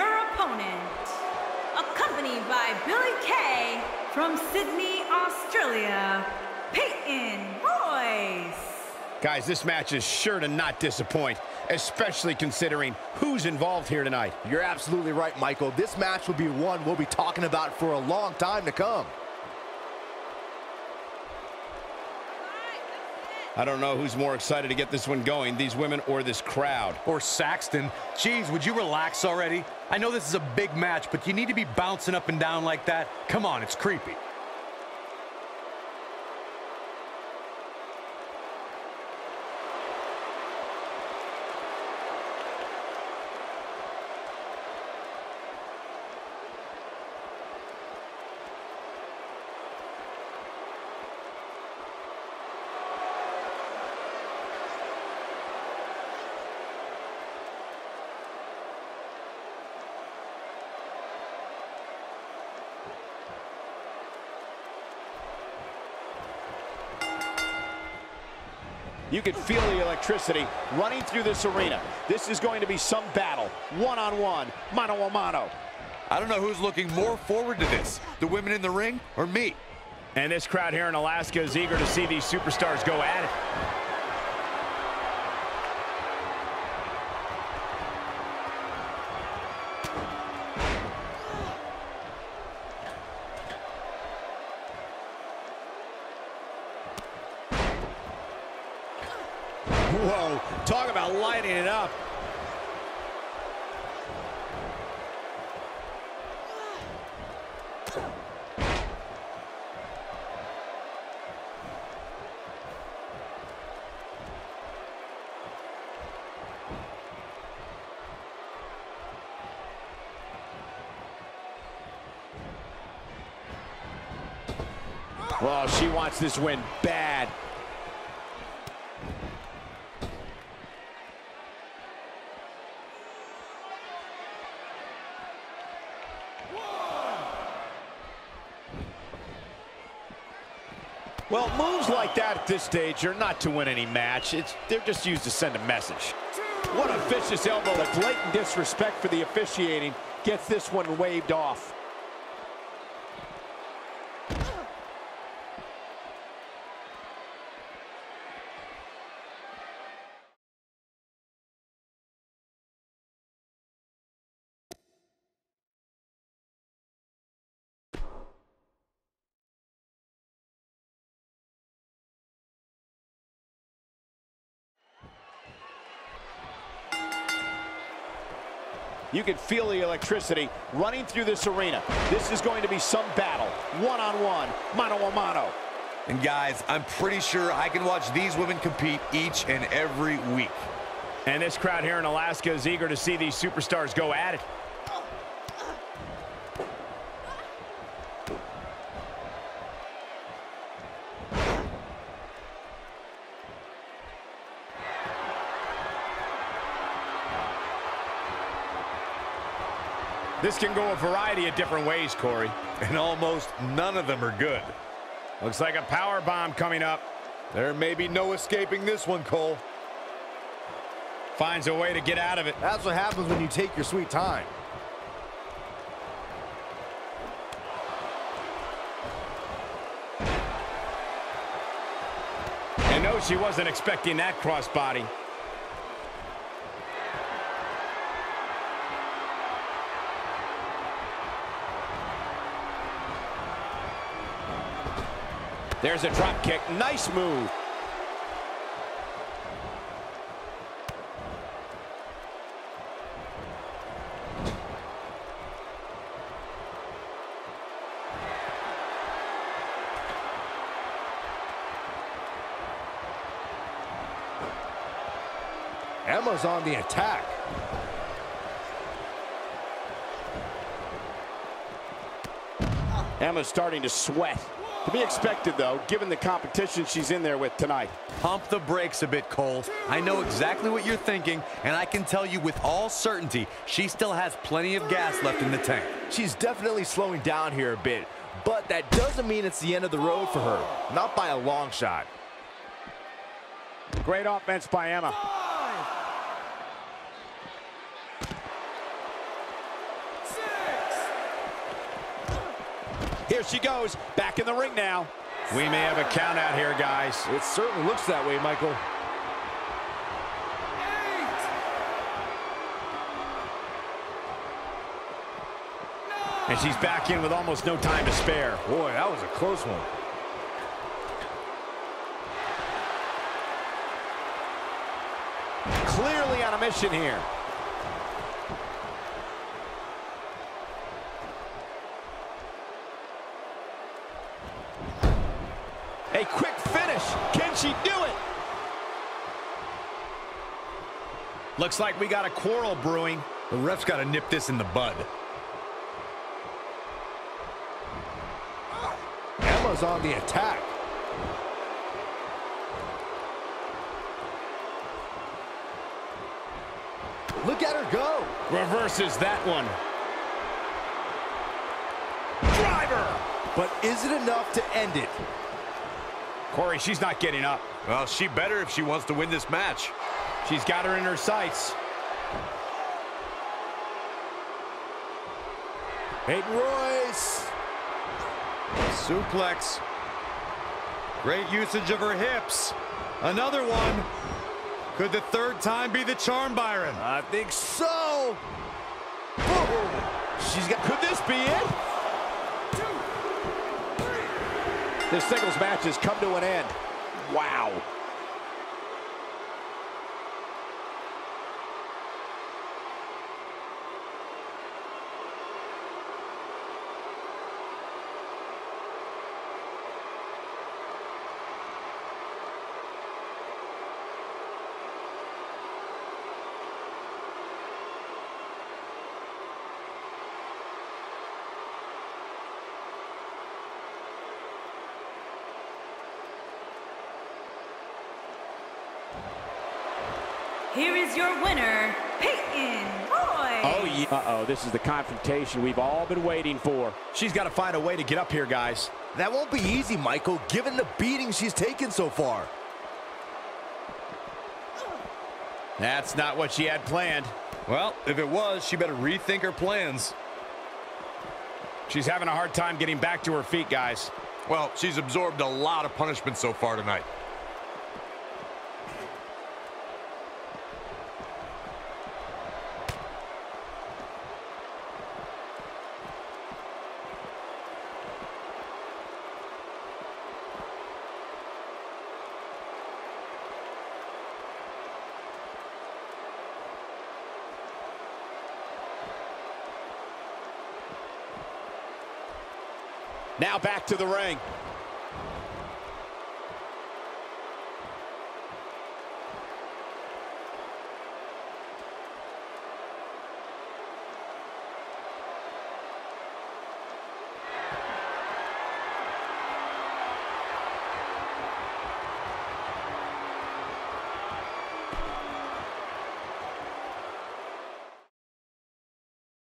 And her opponent, accompanied by Billie Kay from Sydney, Australia, Peyton Royce. Guys, this match is sure to not disappoint, especially considering who's involved here tonight. You're absolutely right, Michael. This match will be one we'll be talking about for a long time to come. I don't know who's more excited to get this one going, these women or this crowd. Or Saxton. Jeez, would you relax already? I know this is a big match, but you need to be bouncing up and down like that? Come on, it's creepy. You can feel the electricity running through this arena. This is going to be some battle, one-on-one, mano-a-mano. I don't know who's looking more forward to this, the women in the ring or me. And this crowd here in Alaska is eager to see these superstars go at it. Well, she wants this win bad. Well, moves like that at this stage are not to win any match. It's They're just used to send a message. What a vicious elbow. The blatant disrespect for the officiating gets this one waved off. You can feel the electricity running through this arena. This is going to be some battle, one-on-one, mano-a-mano. And guys, I'm pretty sure I can watch these women compete each and every week. And this crowd here in Alaska is eager to see these superstars go at it. This can go a variety of different ways, Corey. And almost none of them are good. Looks like a power bomb coming up. There may be no escaping this one, Cole. Finds a way to get out of it. That's what happens when you take your sweet time. And no, she wasn't expecting that crossbody. There's a drop kick. Nice move. Emma's on the attack. Emma's starting to sweat. To be expected, though, given the competition she's in there with tonight. Pump the brakes a bit, Cole. I know exactly what you're thinking, and I can tell you with all certainty, she still has plenty of gas left in the tank. She's definitely slowing down here a bit, but that doesn't mean it's the end of the road for her. Not by a long shot. Great offense by Emma. There she goes. Back in the ring now. We may have a count out here, guys. It certainly looks that way, Michael. And she's back in with almost no time to spare. Boy, that was a close one. Clearly on a mission here. A quick finish. Can she do it? Looks like we got a quarrel brewing. The ref's got to nip this in the bud. Emma's on the attack. Look at her go. Reverses that one. Driver! But is it enough to end it? Corey, she's not getting up. Well, she better if she wants to win this match. She's got her in her sights. Peyton Royce. Suplex. Great usage of her hips. Another one. Could the third time be the charm, Byron? I think so. Boom. She's got. Could this be it? This singles match has come to an end. Wow. Here is your winner, Peyton Royce. Oh, yeah. Uh-oh, this is the confrontation we've all been waiting for. She's got to find a way to get up here, guys. That won't be easy, Michael, given the beating she's taken so far. That's not what she had planned. Well, if it was, she better rethink her plans. She's having a hard time getting back to her feet, guys. Well, she's absorbed a lot of punishment so far tonight. Now back to the ring.